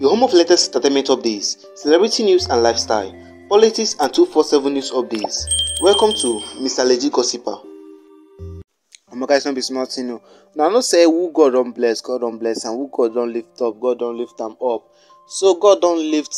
Your home of latest entertainment updates, celebrity news and lifestyle, politics and 247 news updates. Welcome to Mr. Legit Gossiper. Omo guys no be small thing o. Una know say who God don bless, God don bless am. Who God don lift up, God don lift am up. So God don lift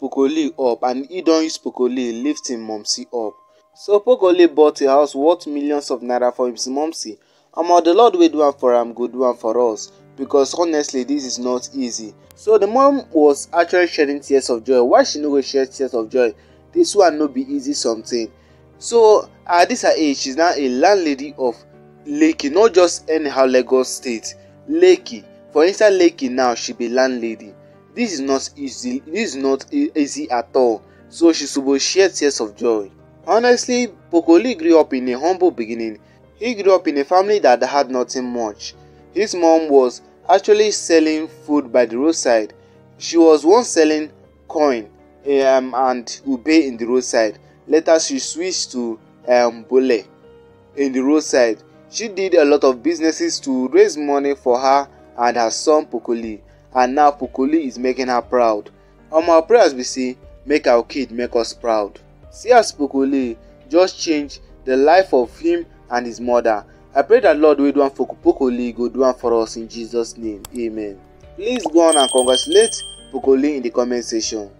Pokoli up and he don use Pokoli lift him momsi up. So Pokoli bought a house worth millions of naira for his momsi. Omo the Lord wey do am for am go do am for us because honestly this is not easy. So the mom was actually shedding tears of joy. Why she no go shed tears of joy? This one no be easy something. So at this her age, she's now a landlady of Lekki, not just anyhow Lagos State. Lekki. For inside Lekki now, she be landlady. This is not easy. This is not easy at all. So she suppose share tears of joy. Honestly, Poco Lee grew up in a humble beginning. He grew up in a family that had nothing much. His mom was actually selling food by the roadside. She was once selling coin um, and ube in the roadside. Later, she switched to um, bole in the roadside. She did a lot of businesses to raise money for her and her son Poco Lee. And now Poco Lee is making her proud. Um, our prayers we say, make our kid make us proud. See as Poco Lee just change the life of him and his mother. I pray that Lord will do am for Pokoli go do am for us in Jesus name. Amen. Please go on and congratulate Pokoli in the comment section.